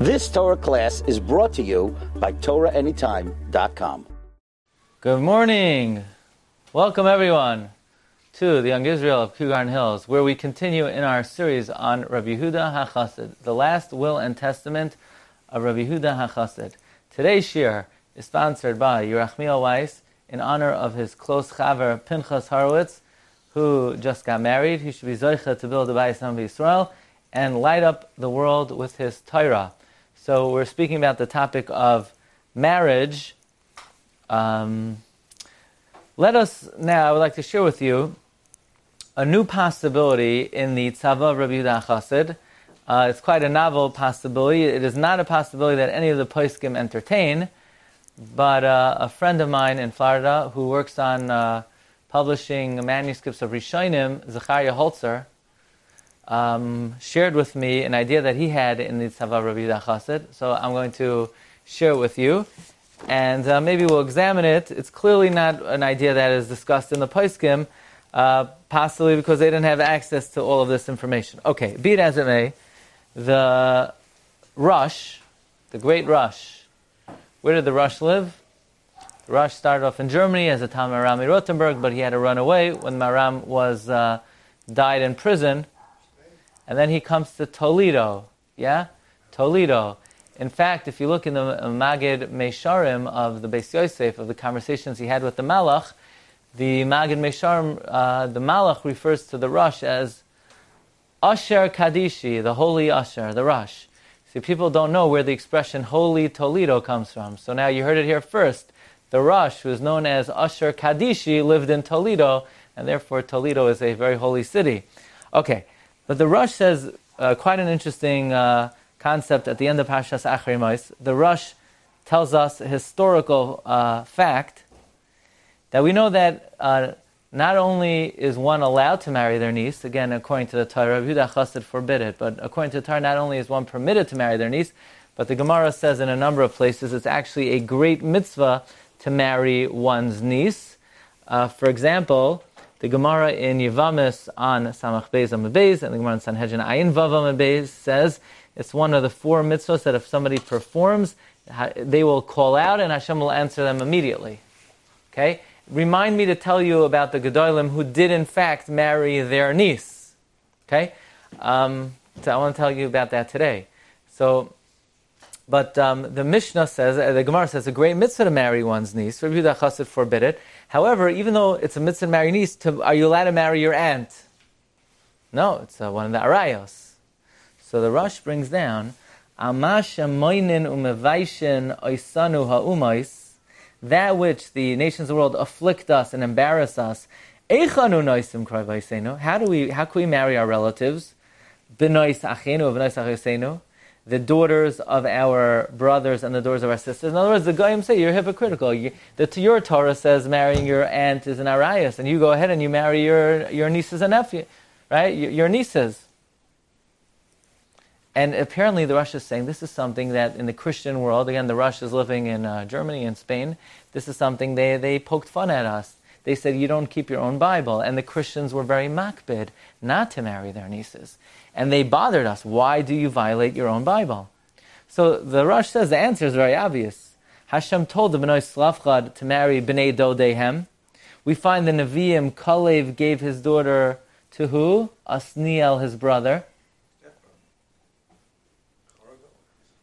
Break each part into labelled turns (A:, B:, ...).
A: This Torah class is brought to you by TorahAnytime.com.
B: Good morning. Welcome, everyone, to the Young Israel of Kew Gardens Hills, where we continue in our series on Rabbi Yehuda HaChassid, the last will and testament of Rabbi Yehuda HaChassid. Today's shir is sponsored by Yerachmiel Weiss in honor of his close chaver Pinchas Harowitz, who just got married. He should be zoicha to build a Bayis Ham Israel and light up the world with his Torah. So we're speaking about the topic of marriage. Um, let us now, I would like to share with you a new possibility in the Tzava Rabbi Yehuda Chassid. Uh, it's quite a novel possibility. It is not a possibility that any of the poskim entertain, but uh, a friend of mine in Florida who works on uh, publishing manuscripts of Rishonim, Zachariah Holzer, um, shared with me an idea that he had in the Tzava Rabbi Chassid. So I'm going to share it with you, and uh, maybe we'll examine it. It's clearly not an idea that is discussed in the Paiskim, uh, possibly because they didn't have access to all of this information. Okay, be it as it may, the Rosh, the Great Rosh, where did the Rosh live? The Rosh started off in Germany as a Tam Marami Rothenburg, but he had to run away when Maram was uh, died in prison and then he comes to Toledo. Yeah? Toledo. In fact, if you look in the Magid Mesharim of the Beis Yosef, of the conversations he had with the Malach, the Magid Mesharim, uh, the Malach refers to the Rosh as Asher Kadishi, the holy Asher, the Rosh. See, people don't know where the expression holy Toledo comes from. So now you heard it here first. The Rosh, who is known as Asher Kadishi, lived in Toledo, and therefore Toledo is a very holy city. Okay, but the Rosh says uh, quite an interesting uh, concept at the end of Pashas Achrimais. The Rosh tells us a historical uh, fact that we know that uh, not only is one allowed to marry their niece, again, according to the Torah, Yehuda Chassid forbid it, but according to the Torah, not only is one permitted to marry their niece, but the Gemara says in a number of places it's actually a great mitzvah to marry one's niece. Uh, for example, the Gemara in Yevamis on Samach Beis Beis and the Gemara in Sanhedrin Ayin Vav Beis says it's one of the four mitzvahs that if somebody performs, they will call out and Hashem will answer them immediately. Okay? Remind me to tell you about the Gedolim who did in fact marry their niece. Okay? Um, so I want to tell you about that today. So, but um, the Mishnah says, uh, the Gemara says, a great mitzvah to marry one's niece. Rabbi Yehuda Chassid forbid it. However, even though it's a mitzvah to marry niece, to, are you allowed to marry your aunt? No, it's uh, one of the arayos. So the Rosh brings down, Amash moinin umevaishin oisanu ha'umais, that which the nations of the world afflict us and embarrass us. How do we? How can we marry our relatives? The daughters of our brothers and the daughters of our sisters. In other words, the Goyim say you're hypocritical. You, the, your Torah says marrying your aunt is an arayas, and you go ahead and you marry your, your nieces and nephew, right? Your, your nieces. And apparently, the Rosh is saying this is something that in the Christian world, again, the Rosh is living in uh, Germany and Spain, this is something they, they poked fun at us. They said, You don't keep your own Bible. And the Christians were very makbid not to marry their nieces and they bothered us. Why do you violate your own Bible? So the Rosh says the answer is very obvious. Hashem told the Bnei Tzelafchad to marry Bnei Dodehem. We find the Nevi'im, Kalev gave his daughter to who? Asniel, his brother.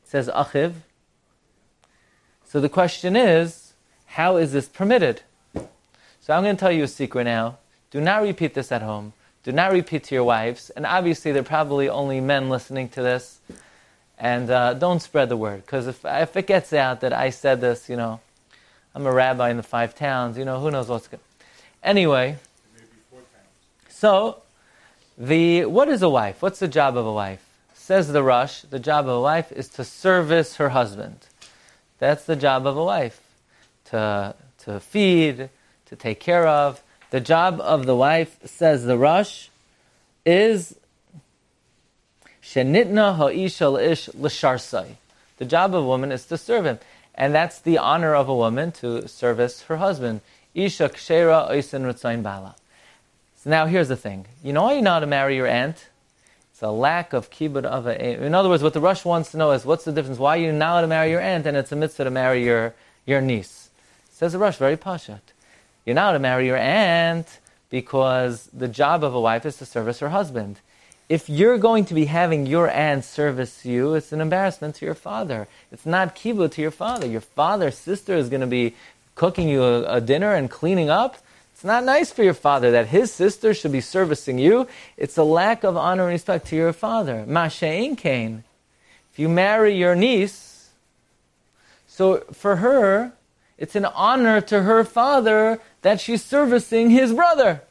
B: Says Achiv. So the question is, how is this permitted? So I'm going to tell you a secret now. Do not repeat this at home. Do not repeat to your wives. And obviously, there are probably only men listening to this. And uh, don't spread the word. Because if, if it gets out that I said this, you know, I'm a rabbi in the five towns, you know, who knows what's good. Anyway, so the what is a wife? What's the job of a wife? Says the Rosh, the job of a wife is to service her husband. That's the job of a wife. To, to feed, to take care of, the job of the wife, says the Rosh, is shenitna ha'ishal ish l'sharsai. The job of a woman is to serve him. And that's the honor of a woman to service her husband. Isha kshera oisin ritzain bala. So now here's the thing. You know why you know how to marry your aunt? It's a lack of kibbud of a. In other words, what the Rosh wants to know is what's the difference? Why you now to marry your aunt and it's a mitzvah to marry your, your niece? Says the Rosh, very pashat. You're now to marry your aunt because the job of a wife is to service her husband. If you're going to be having your aunt service you, it's an embarrassment to your father. It's not kibbud to your father. Your father's sister is going to be cooking you a, a dinner and cleaning up. It's not nice for your father that his sister should be servicing you. It's a lack of honor and respect to your father. Masha'in Cain. If you marry your niece, so for her, it's an honor to her father that she's servicing his brother.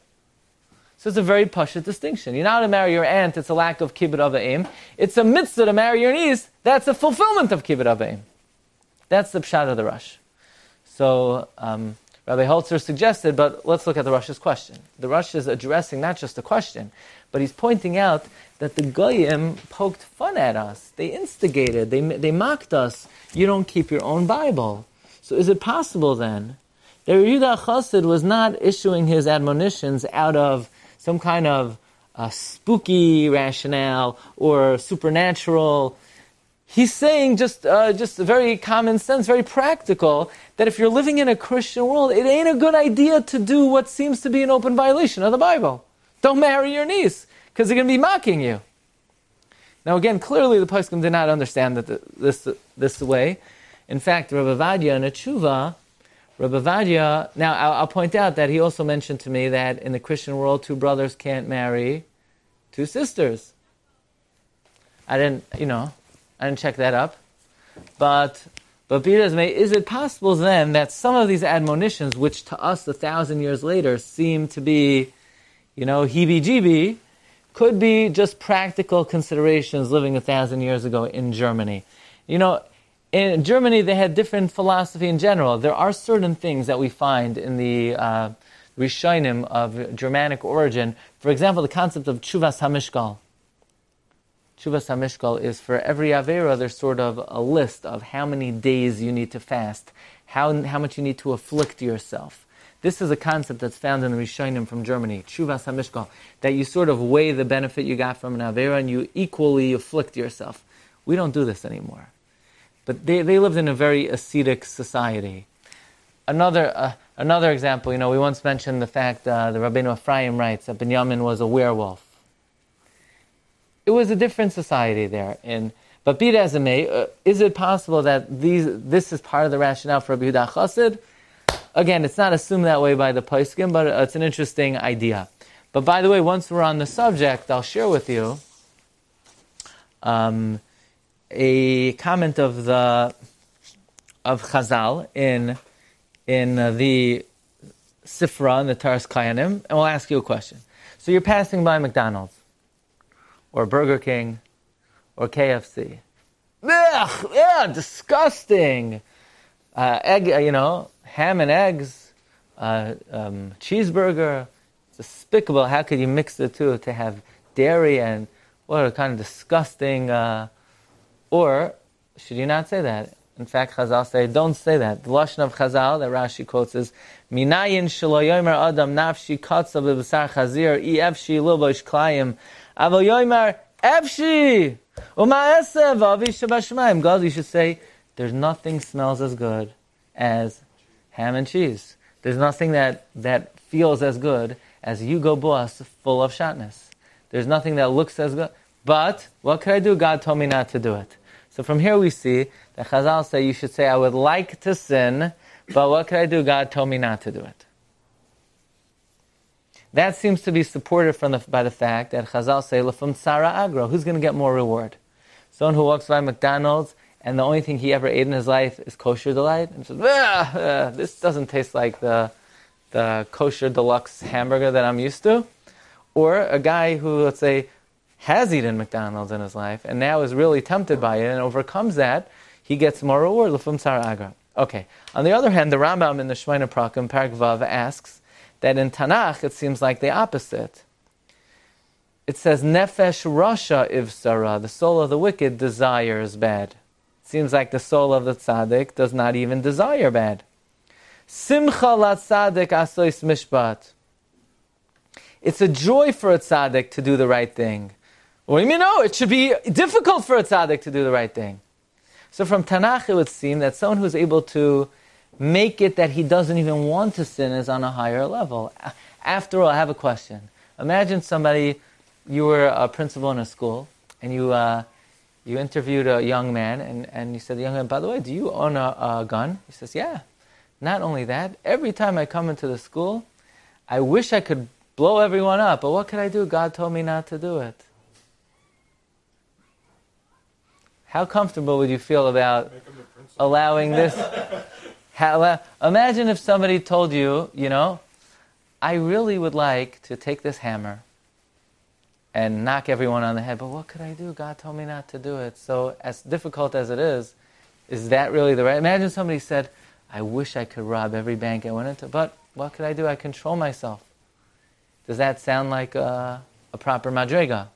B: So it's a very pashut distinction. You're not to marry your aunt, it's a lack of kibbut avayim. It's a mitzvah to marry your niece, that's a fulfillment of kibbut avayim. That's the pshat of the Rosh. So, um, Rabbi Holzer suggested, but let's look at the Rosh's question. The Rosh is addressing not just the question, but he's pointing out that the Goyim poked fun at us. They instigated, they, they mocked us. You don't keep your own Bible. So is it possible then that Yehuda Chassid was not issuing his admonitions out of some kind of spooky rationale or supernatural he's saying just uh, just very common sense, very practical, that if you're living in a Christian world, it ain't a good idea to do what seems to be an open violation of the Bible. Don't marry your niece because they're going to be mocking you. Now, again, clearly the Poskim did not understand that this this way. In fact, Rav Ovadia in a tshuva, Rav Ovadia. Now, I'll, I'll point out that he also mentioned to me that in the Christian world, two brothers can't marry two sisters. I didn't, you know, I didn't check that up. But but may, is it possible then that some of these admonitions, which to us a thousand years later seem to be, you know, heebie-jeebie, could be just practical considerations living a thousand years ago in Germany. You know, in Germany they had different philosophy in general. There are certain things that we find in the uh, Rishonim of Germanic origin. For example, the concept of Chuvas Hamishkal. Shuvas HaMishkal is for every Avera, there's sort of a list of how many days you need to fast, how, how much you need to afflict yourself. This is a concept that's found in the Rishonim from Germany, Shuvas HaMishkal, that you sort of weigh the benefit you got from an Avera and you equally afflict yourself. We don't do this anymore. But they, they lived in a very ascetic society. Another, uh, another example, you know, we once mentioned the fact uh, the Rabbeinu Ephraim writes that Binyamin was a werewolf it was a different society there. In, but be as it may, uh, is it possible that these, this is part of the rationale for Rabbi Yehuda Chassid? Again, it's not assumed that way by the Paiskim, but it's an interesting idea. But by the way, once we're on the subject, I'll share with you um, a comment of the of Chazal in in the Sifra in the Toras Kohanim, and we'll ask you a question. So you're passing by McDonald's or Burger King or KFC. Ugh, yeah, disgusting. Uh, egg, you know, ham and eggs, uh, um, cheeseburger. Despicable. How could you mix the two to have dairy and what a kind of disgusting. Uh, or should you not say that? In fact, Chazal say, don't say that. The lashon of Chazal that Rashi quotes is, "Minayin shelo adam nafshi katsa b'basar chazir efshi lubosh klayim Aval yoimar efshi uma'esev avi shabashmaim. God, you should say, there's nothing smells as good as ham and cheese. There's nothing that, that feels as good as Hugo Boss full of shatnez. There's nothing that looks as good. But what could I do? God told me not to do it. So from here we see that Chazal say you should say, I would like to sin, but what could I do? God told me not to do it. That seems to be supported from the, by the fact that Chazal say, from Tsara Agro, who's going to get more reward? Someone who walks by McDonald's and the only thing he ever ate in his life is kosher delight and says, ah, uh, this doesn't taste like the, the kosher deluxe hamburger that I'm used to. Or a guy who, let's say, has eaten McDonald's in his life and now is really tempted by it and overcomes that, he gets more reward. Lefum Tsara Agra. Okay. On the other hand, the Rambam in the Shemina Prakim, Parak Vav, asks, that in Tanakh it seems like the opposite. It says nefesh rasha ivsara, the soul of the wicked desires bad. It seems like the soul of the tzaddik does not even desire bad. Simcha la tzaddik asois mishpat. It's a joy for a tzaddik to do the right thing. What do you mean? No, it should be difficult for a tzaddik to do the right thing. So from Tanakh, it would seem that someone who's able to make it that he doesn't even want to sin is on a higher level. After all, I have a question. Imagine somebody, you were a principal in a school, and you, uh, you interviewed a young man, and, and you said, the young man, by the way, do you own a, a gun? He says, yeah. Not only that, every time I come into the school, I wish I could blow everyone up, but what could I do? God told me not to do it. How comfortable would you feel about allowing this? How, imagine if somebody told you, you know, I really would like to take this hammer and knock everyone on the head, but what could I do? God told me not to do it. So, as difficult as it is, is that really the right? Imagine somebody said, I wish I could rob every bank I went into, but what could I do? I control myself. Does that sound like a, a proper madriga?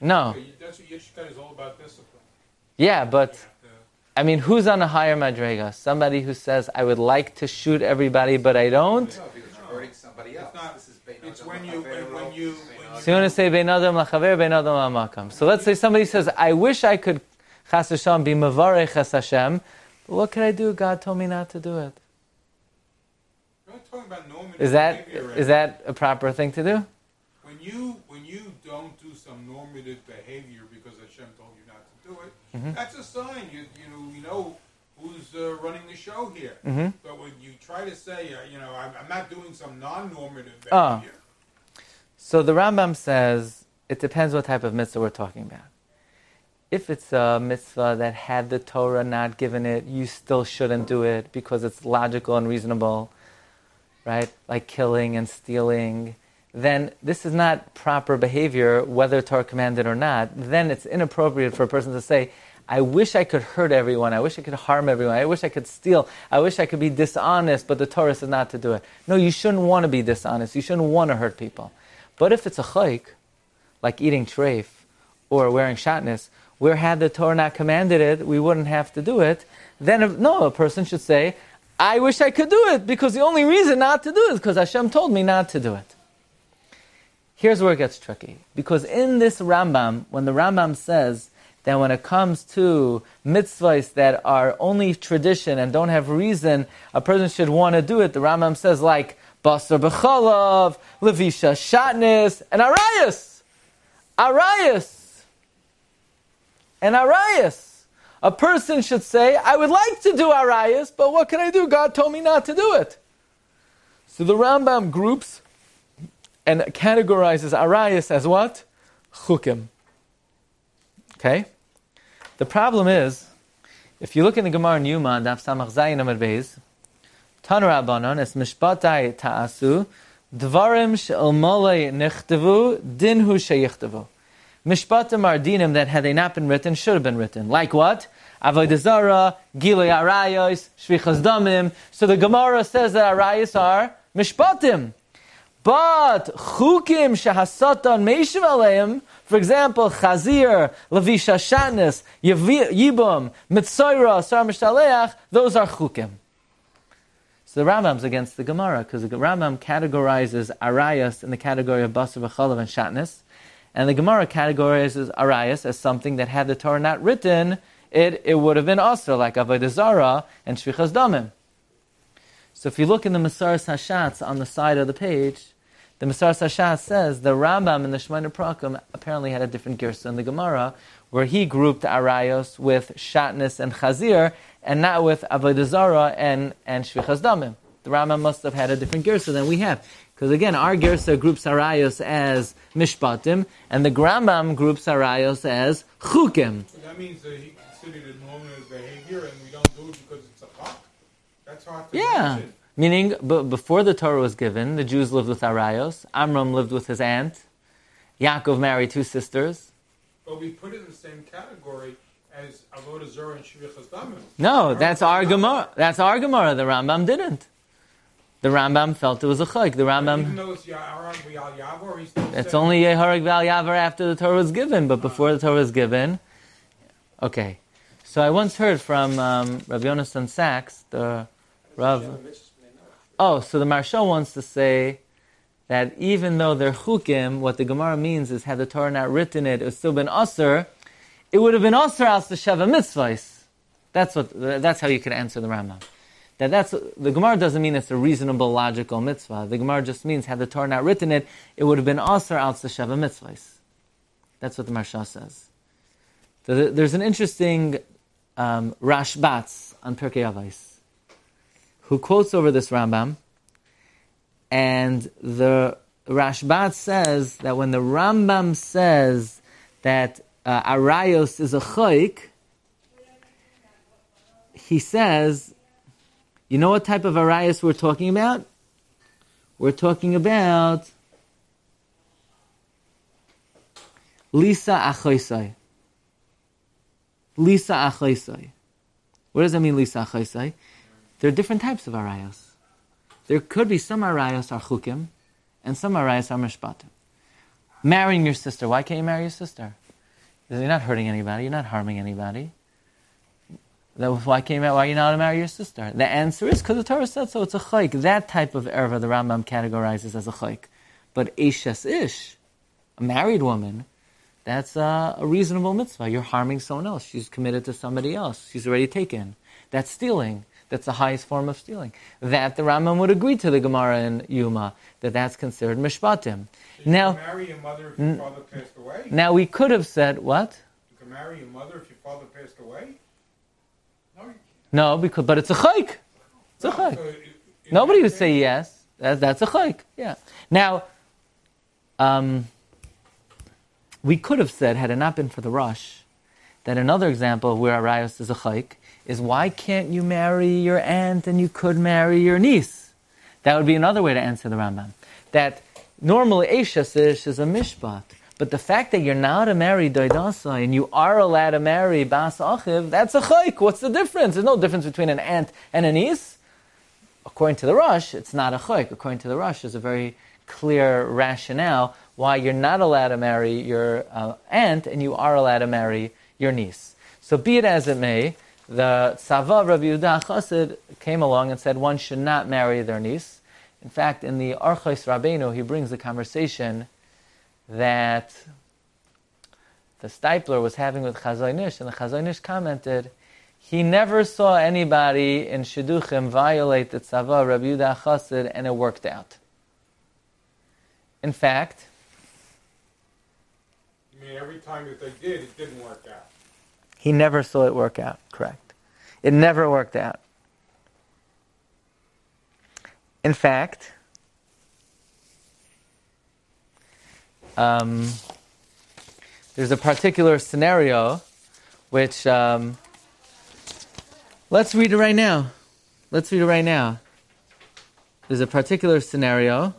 B: No.
C: That's what Yiddishkeit is all about discipline.
B: Yeah, but I mean, who's on a higher madriga? Somebody who says, "I would like to shoot everybody, but I don't."
D: No, because you're hurting somebody else.
C: It's not-
D: This is
C: It's when you, when you,
B: So you want to say "Bein adam lachaver, bein adam lamakam." So let's say somebody says, "I wish I could chas Hashem be mavarech chas Hashem, but what could I do? God told me not to do it."
C: We're not talking about
B: Is that that a proper thing to do?
C: When you when you don't do some normative behavior because Hashem told you not to do it,
B: Mm-hmm.
C: that's a sign. You you know you know who's uh, running the show here.
B: Mm-hmm.
C: But when you try to say, uh, you know, I'm, I'm not doing some non-normative
B: Ah.
C: behavior.
B: So the Rambam says it depends what type of mitzvah we're talking about. If it's a mitzvah that had the Torah not given it, you still shouldn't do it because it's logical and reasonable, right? Like killing and stealing. Then this is not proper behavior, whether Torah commanded or not. Then it's inappropriate for a person to say, I wish I could hurt everyone. I wish I could harm everyone. I wish I could steal. I wish I could be dishonest, but the Torah says not to do it. No, you shouldn't want to be dishonest. You shouldn't want to hurt people. But if it's a chayk, like eating treif or wearing shatnez, where had the Torah not commanded it, we wouldn't have to do it. Then, if, no, a person should say, I wish I could do it because the only reason not to do it is because Hashem told me not to do it. Here's where it gets tricky. Because in this Rambam, when the Rambam says that when it comes to mitzvahs that are only tradition and don't have reason, a person should want to do it, the Rambam says like Basar B'chalav, Levisha Shatnis, and Arayas. Arayas. And Arayas. A person should say, I would like to do Arayas, but what can I do? God told me not to do it. So the Rambam groups and categorizes Arayas as what? Chukim. Okay? The problem is, if you look in the Gemara in Yuma, Daf Samach Zayin Amar Beis, Tan Rabbanon, es mishpatai ta'asu, dvarim she'el molei nechtevu, dinhu sheyichtavu. Mishpatim are dinim that had they not been written, should have been written. Like what? Avodah Gilei Arayos, Shvichas Damim. So the Gemara says that Arayos are Mishpatim. But chukim shehasatan meishiv aleim, for example, chazir, levisha shatnez, yibum, mitzoira, sar mishtaleach, those are chukim. So the Rambam's against the Gemara because the Rambam categorizes arayas in the category of basar v'chalav and shatnez, and the Gemara categorizes arayas as something that had the Torah not written, it, it would have been also like avodah zarah and shvichas damim. So if you look in the Mesoras HaShas on the side of the page, the Mesoras HaShas says the Rambam in the Shemona Prakim apparently had a different girsa in the Gemara, where he grouped Arayos with Shatnez and Chazir, and not with Avodah and, and Shvichas Damim. The Rambam must have had a different girsa than we have. Because again, our girsa groups Arayos as Mishpatim, and the Rambam groups Arayos as Chukim.
C: So that means that he considered it normative behavior, and we don't do it because it's a hawk. That's hard to
B: Yeah.
C: imagine.
B: Meaning, b- before the Torah was given, the Jews lived with Arayos. Amram lived with his aunt. Yaakov married two sisters.
C: But we put it in the same category as Avodah Zarah and Shvichas Damim.
B: No, that's our Gemara. That's our Gemara. The Rambam didn't. The Rambam felt it was a chayk. The
C: Even
B: Rambam.
C: though it's Ya'aran Yavor, he's still
B: only Yeharag Val Yavar after the Torah was given, but before the Torah was given. Okay. So I once heard from um, Rabbi Yonasan Sachs, the Rav. Oh, so the Maharsha wants to say that even though they're chukim, what the Gemara means is had the Torah not written it, it would still been usr, it would have been usr as the Sheva mitzvahs. That's what. That's how you could answer the Rambam. That that's the Gemara doesn't mean it's a reasonable, logical mitzvah. The Gemara just means had the Torah not written it, it would have been usr as the Sheva mitzvahs. That's what the Maharsha says. There's an interesting um, Rashbatz on Pirkei Avos who quotes over this Rambam, and the Rashbatz says that when the Rambam says that uh, Arayos is a choik, he says, you know what type of Arayos we're talking about? We're talking about Lisa Achoisai. Lisa Achoisai. What does that mean, Lisa Achoisai? There are different types of arayos. There could be some arayos are chukim, and some arayos are mishpatim. Marrying your sister. Why can't you marry your sister? Because you're not hurting anybody. You're not harming anybody. That was why came out. Why are you not to marry your sister? The answer is because the Torah said so. It's a chayk. That type of erva the Rambam categorizes as a chayk. But eshes ish, a married woman, that's a, a, reasonable mitzvah. You're harming someone else. She's committed to somebody else. She's already taken. That's stealing. That's the highest form of stealing. That the Rambam would agree to the Gemara in Yuma that that's considered mishpatim.
C: So
B: now,
C: marry your mother if your father passed away.
B: now we could have said what?
C: You can marry your mother if your father passed away. No, you can't.
B: No, because but it's a chayk. It's a chayk.
C: it-
B: Nobody would say yes. That, that's a chayk. Yeah. Now, um, we could have said, had it not been for the Rosh, that another example of where Arayos is a chayk is why can't you marry your aunt and you could marry your niece? That would be another way to answer the Rambam. That normally Eishas Ish is a mishpat. But the fact that you're not to marry Daidasa and you are allowed to marry Bas Achiv, that's a chayk. What's the difference? There's no difference between an aunt and a niece. According to the Rosh, it's not a chayk. According to the Rosh, there's a very clear rationale why you're not allowed to marry your uh, aunt and you are allowed to marry your niece. So be it as it may, the Tzava Rabbi Yehuda Chassid came along and said one should not marry their niece. In fact, in the Orchos Rabbeinu, he brings the conversation that the Stipler was having with Chazonish, and the Chazonish commented, he never saw anybody in Shidduchim violate the Tzava Rabbi Yehuda Chassid, and it worked out. In fact,
C: I mean, every time that they did, it didn't work out.
B: He never saw it work out. Correct. It never worked out. In fact, um, there's a particular scenario which, um, let's read it right now. Let's read it right now. There's a particular scenario,
C: number?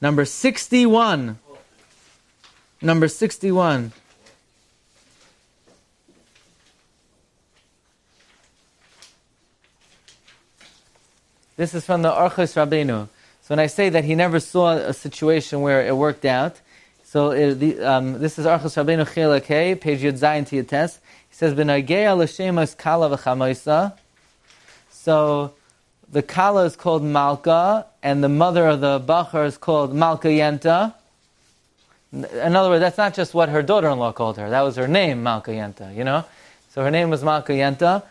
B: number 61. Number 61. This is from the Orchos Rabbeinu. So when I say that he never saw a situation where it worked out, so it, the, um, this is Orchos Rabbeinu page Yud Zayin test. He says. So the kala is called Malka, and the mother of the bachar is called Malka Yenta. In other words, that's not just what her daughter-in-law called her. That was her name, Malka Yenta. You know, so her name was Malka Yenta.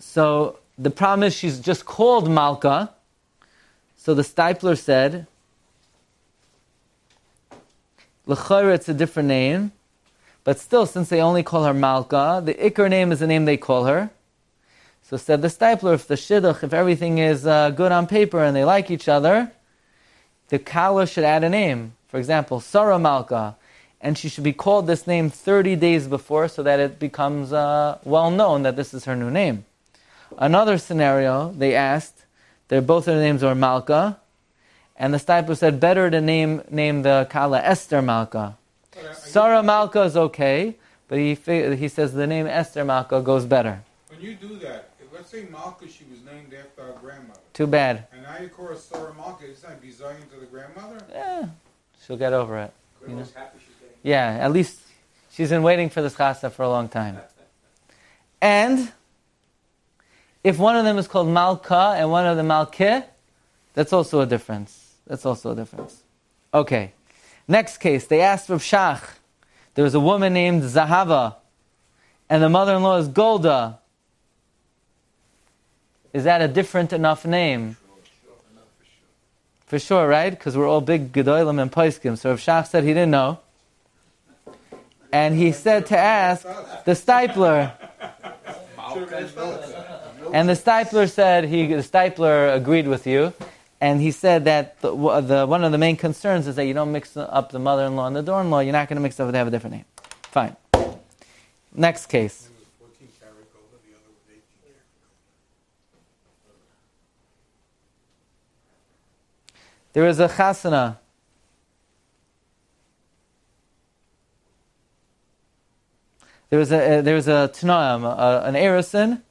B: So the problem is she's just called Malka. So the Stipler said, L'chayr, it's a different name, but still, since they only call her Malka, the Iker name is the name they call her. So said the Stipler, if the Shidduch, if everything is uh, good on paper and they like each other, the Kala should add a name. For example, Sarah Malka. And she should be called this name 30 days before so that it becomes uh, well known that this is her new name. Another scenario, they asked, their both their names were Malka, and the Stipler said better to name name the Kala Esther Malka.
C: But I- I-
B: Sarah Malka is okay, but he he says the name Esther Malka goes better.
C: When you do that, if, let's say Malka, she was named after our grandmother,
B: Too bad.
C: and now you call her Sarah Malka, isn't that bizayon to the grandmother?
B: Yeah, she'll get over it.
D: Grandma's happy she's getting.
B: Yeah, at least she's been waiting for this chasa for a long time. And if one of them is called Malka and one of them Malke, that's also a difference. That's also a difference. Okay. Next case, they asked Rav Shach. There was a woman named Zahava, and the mother-in-law is Golda. Is that a different enough name? For sure, right? Because we're all big Gedolim and Paiskim. So Rav Shach said he didn't know. And he said to ask the Stipler. And the Stipler said he the Stipler agreed with you, and he said that the, the, one of the main concerns is that you don't mix up the mother-in-law and the daughter-in-law. You're not going to mix up; they have a different name. Fine. Next case.
C: It was 14 karat the other was 18 karat gold.
B: There is a chasana. There was a uh, there was a tanoim, uh, an erison,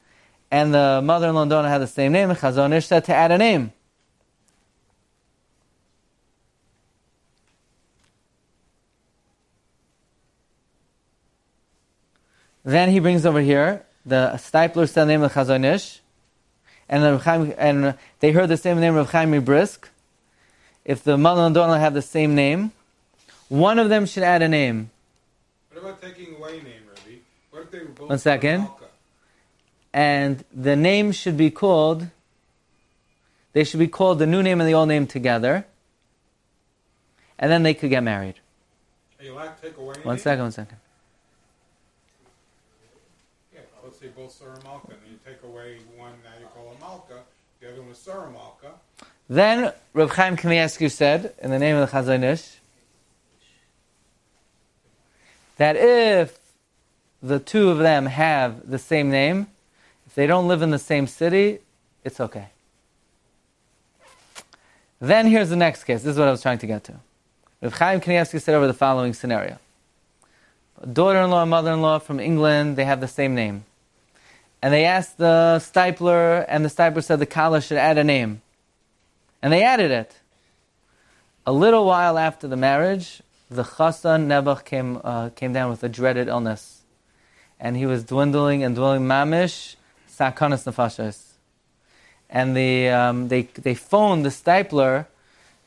B: and the mother-in-law and daughter had the same name. Chazonish said to add a name. Then he brings over here the Stipler said the name of Chazonish, and the Chaim, and they heard the same name of Chaim Brisk. If the mother and daughter have the same name, one of them should add a name.
C: What about taking away name, Rabbi? What if they were both
B: One second.
C: Malka?
B: And the name should be called they should be called the new name and the old name together. And then they could get married.
C: Are you allowed to take away
B: one second one second.
C: Yeah, let's say both Sarah Malka, and you take away one, now you call her Malka, the other one is Sarah Malka.
B: then Reb Chaim Kanievsky said in the name of the Chazanish, that if the two of them have the same name they don't live in the same city it's okay then here's the next case this is what I was trying to get to Reb Chaim Kanievsky said over the following scenario daughter-in-law and mother-in-law from England, they have the same name. And they asked the Stipler, and the Stipler said the Kala should add a name. And they added it. A little while after the marriage, the Chassan Nebuch came, uh, came down with a dreaded illness. And he was dwindling and dwindling mamish, sakanas nefashos. And the, um, they, they phoned the Stipler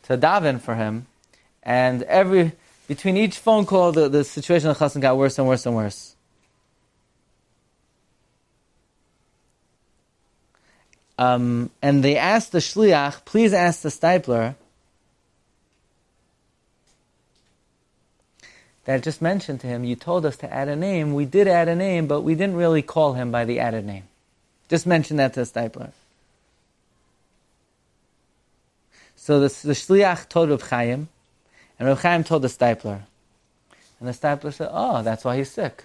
B: to daven for him. And every, between each phone call, the, the situation of chassan got worse and worse and worse. Um, and they asked the shliach, please ask the stipler that just mentioned to him, you told us to add a name. We did add a name, but we didn't really call him by the added name. Just mention that to the stipler. So the, the shliach told Reb Chaim, and Reb Chaim told the stipler. And the stipler said, Oh, that's why he's sick.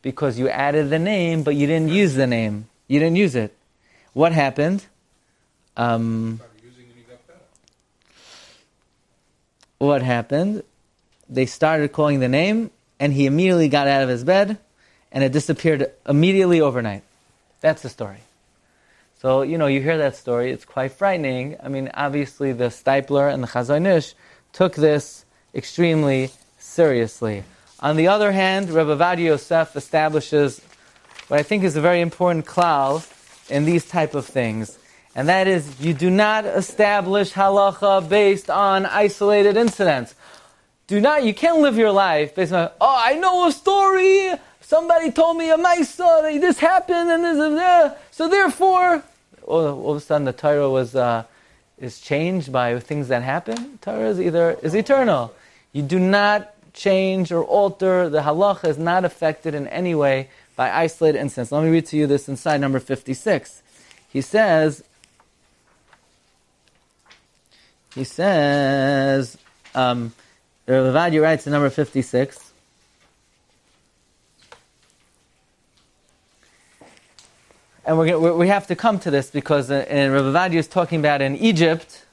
B: Because you added the name, but you didn't use the name. You didn't use it. What happened? Um, what happened? They started calling the name, and he immediately got out of his bed, and it disappeared immediately overnight. That's the story. So, you know, you hear that story, it's quite frightening. I mean, obviously, the Stipler and the Chazonish took this extremely seriously. On the other hand, Rav Ovadia Yosef establishes what I think is a very important klal in these type of things, and that is you do not establish halacha based on isolated incidents. Do not, you can't live your life based on, oh, I know a story, somebody told me a maisa, this happened, and this and that, so therefore, all, all of a sudden the Torah was, uh, is changed by things that happen. Torah is either, is eternal. You do not change or alter, the halacha is not affected in any way by isolated incidents. Let me read to you this inside number 56. He says, he says, um, Rav Ovadia writes in number 56, and we're, we have to come to this because uh, in Rav Ovadia is talking about in Egypt,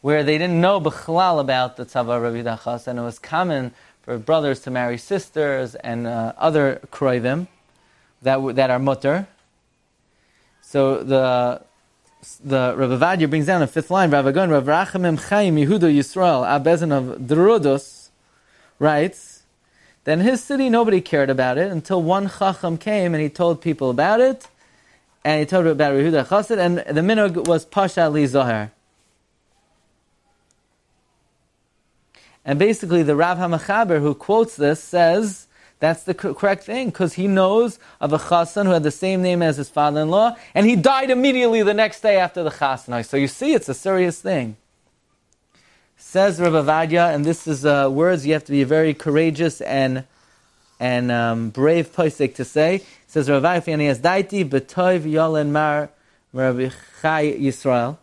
B: where they didn't know Bechlal about the Tzava Rabbi Dachas, and it was common for brothers to marry sisters and uh, other kroivim that, that are mutter. So the the Rav Ovadia brings down a fifth line, Rabbi Gon, Rav Rachamim Chaim Yehuda Yisrael, Abezin of Drodos, writes, that in his city nobody cared about it until one Chacham came and he told people about it, and he told about Yehuda Chassid, and the minog was Pasha Li Zohar. And basically, the Rav HaMachaber who quotes this says that's the correct thing because he knows of a chassan who had the same name as his father-in-law, and he died immediately the next day after the chassan. So you see, it's a serious thing. Says Rav Ovadia, and this is uh, words you have to be very courageous and and um, brave posik to say. Says Rav Ovadia, has daiti betoiv yolen mar Rabbi Chai Yisrael.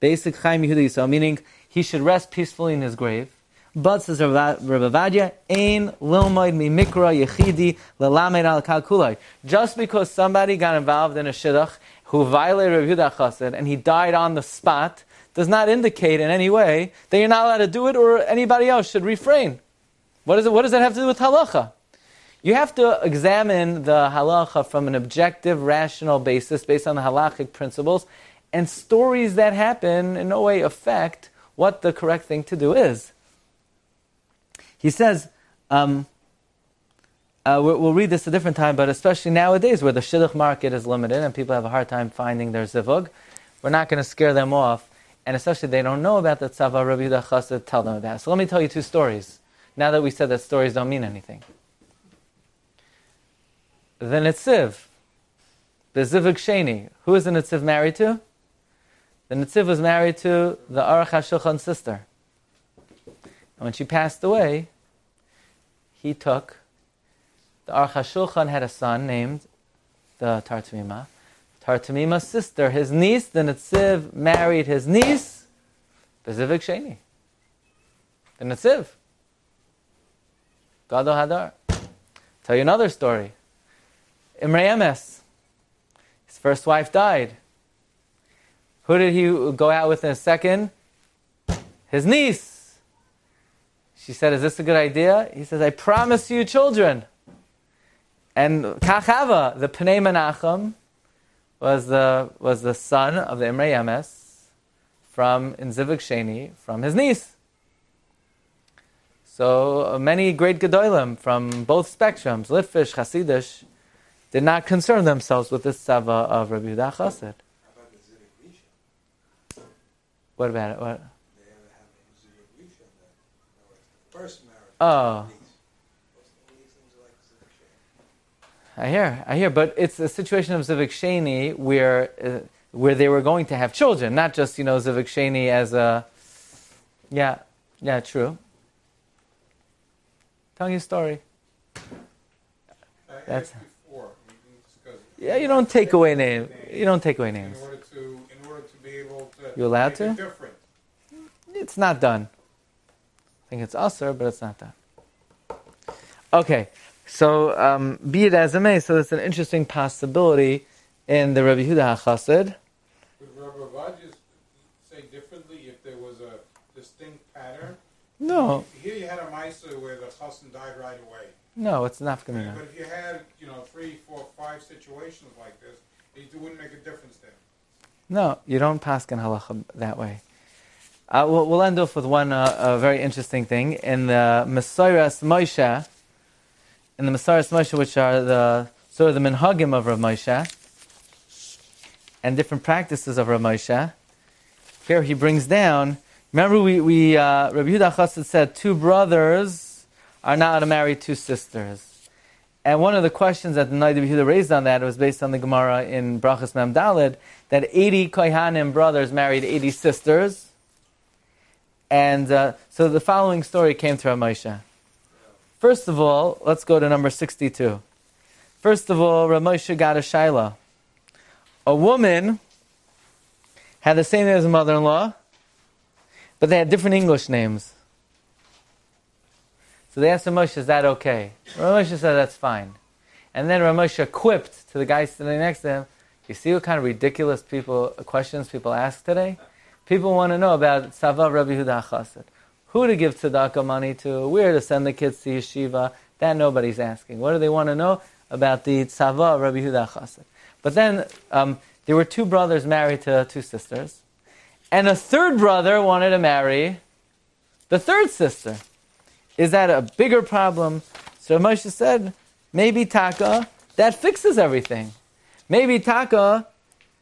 B: Basic Chaim Yehuda Yisrael, meaning he should rest peacefully in his grave. But says Rav Ovadia, Ein lilmoid mi mikra yechidi lelamed al kalkulai. Just because somebody got involved in a shidduch who violated Rav Yehuda Chassid and he died on the spot, does not indicate in any way that you're not allowed to do it or anybody else should refrain. What, is it, what does that have to do with halacha? You have to examine the halacha from an objective, rational basis based on the halachic principles, and stories that happen in no way affect what the correct thing to do is. He says, um, uh, we'll read this a different time, but especially nowadays where the shidduch market is limited and people have a hard time finding their zivug, we're not going to scare them off, and especially they don't know about the tzava Rabbi Chassid, tell them about it. So let me tell you two stories, now that we said that stories don't mean anything. The Nitziv, the Zivug Sheni, who is the Nitziv married to? The Nitziv was married to the Aruch HaShulchan's sister. And when she passed away, he took, the Aruch HaShulchan had a son named the Torah Temimah. Tartamima's sister, his niece, the Nitziv, married his niece, the Bezivik Sheni. The Nitziv. Gadol Hadar. Tell you another story. Imre Emes. His first wife died. Who did he go out with in a second? His niece. She said, Is this a good idea? He says, I promise you children. And Kachava, the Pnei Menachem, was the, was the son of the Imre Emes from in Zivik Sheni, from his niece. So many great Gedolim from both spectrums, Litvish, Hasidish, did not concern themselves with the Sava of Rabbi Yehuda Chassid. What about it? What? Oh. I hear, I hear, but it's a situation of Zivik Sheni where, uh, where they were going to have children, not just, you know, Zivik Sheni as a, yeah, yeah, true. Tell me a story. That's, yeah, you don't take away names. You don't take away names.
C: In order to, in order to be able to.
B: You allowed to?
C: Different.
B: It's not done. I think it's usher, but it's not done. Okay, so um, be it as it may, so it's an interesting possibility in the Rabbi Huda HaChassid.
C: Would Rabbi Vajas say differently if there was a distinct pattern?
B: No,
C: Here you had a Misa where the husband died right away.
B: No, it's not going
C: But if you had, you know, three, four, five situations like this, it wouldn't make a difference then.
B: No, you don't pass in halacha that way. Uh, we'll, we'll end off with one uh, uh, very interesting thing. In the Masores Moshe, in the Masores Moshe, which are the sort of the minhagim of Rav Moshe, and different practices of Rav Moshe, here he brings down, remember we, we uh, Rabbi Yehuda Chassid said two brothers are not to marry two sisters. And one of the questions that the Noda B'Yehuda raised on that was based on the Gemara in Brachas Mem Daled, that 80 Kohanim brothers married 80 sisters. And uh, so the following story came to Rav Moshe. First of all, let's go to number 62. First of all, Rav Moshe got a shaila. A woman had the same name as a mother-in-law, but they had different English names. So they asked Rav Moshe, is that okay? Rav Moshe said, that's fine. And then Rav Moshe quipped to the guy sitting next to him, you see what kind of ridiculous people questions people ask today? People want to know about Sava Rabbi Huda Chassid. Who to give tzedakah money to, where to send the kids to yeshiva. That nobody's asking. What do they want to know about the Tzava Rabbi Huda Chassid? But then um, there were two brothers married to two sisters, and a third brother wanted to marry the third sister. Is that a bigger problem? So Moshe said, maybe Taka, that fixes everything. Maybe Taka,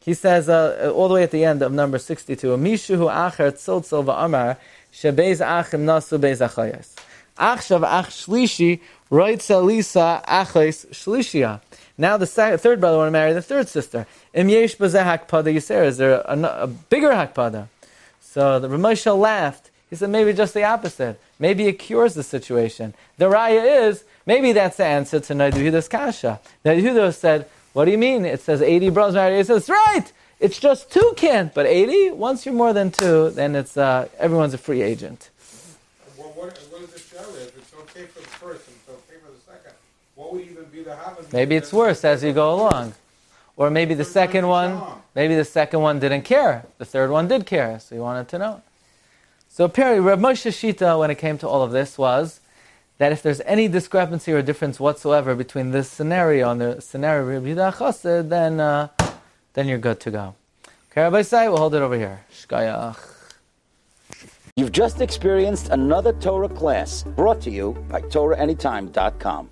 B: he says uh, all the way at the end of number 62, Mishu acher tziltzil va'amar Shebeis achim nasu beis achayos. Achshav ach shlishi roitza lisa achos shlishia. Now the third brother want to marry the third sister. Im yesh bazeh hakpada yiser. Is there a, a, a bigger hakpada? So the Rav Moshe laughed. He said maybe just the opposite. Maybe it cures the situation. The raya is maybe that's the answer to Naiduhida's kasha. Naiduhida said, "What do you mean? It says eighty brothers married." He says, "Right. It's just two can't, but eighty. Once you're more than two, then it's uh, everyone's a free agent."
C: Well, what, what is the show? If it's okay for the first and it's okay for the second, what would even be the happen?
B: Maybe it's worse as you go along. Or maybe the second one, maybe the second one didn't care. The third one did care, so he wanted to know. So apparently, Rav Moshe Shita, when it came to all of this, was that if there's any discrepancy or difference whatsoever between this scenario and the scenario of Rabbi Chassid, then, uh, then you're good to go. Okay, Rabbosai, we'll hold it over here. Shkayach.
A: You've just experienced another Torah class brought to you by TorahAnytime.com.